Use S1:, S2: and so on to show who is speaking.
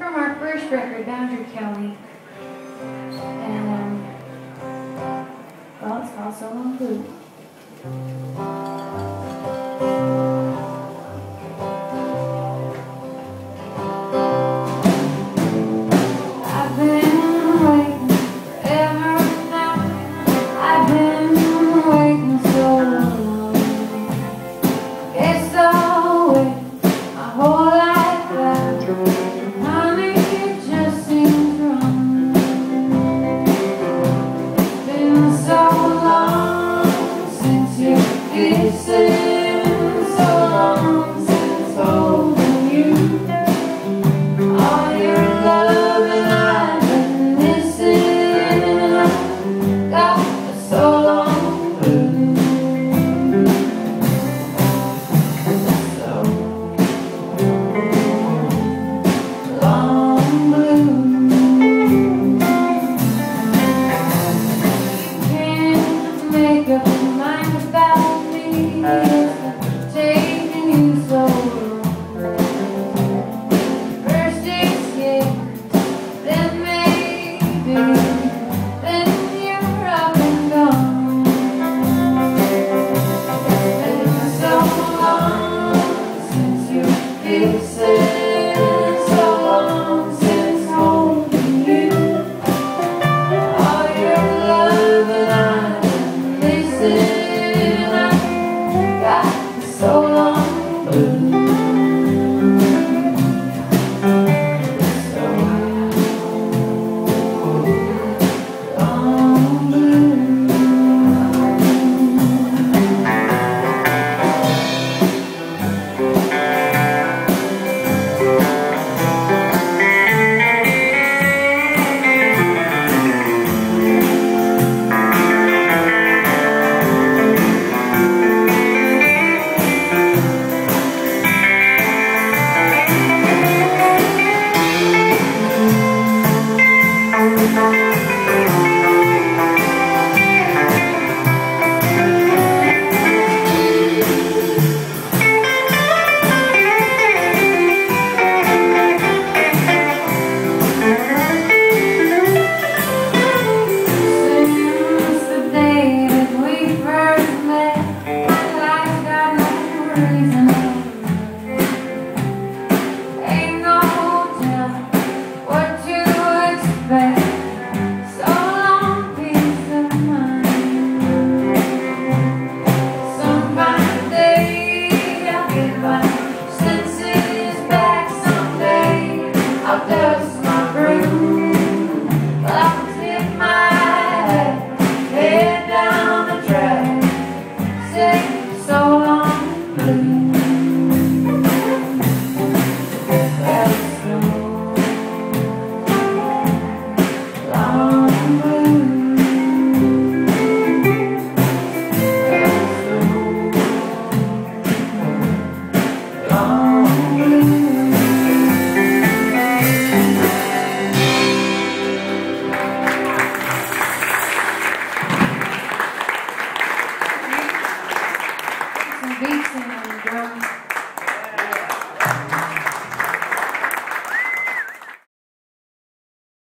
S1: from our first record, Boundary County. And, um, well, it's called So Long Blue. Thank you.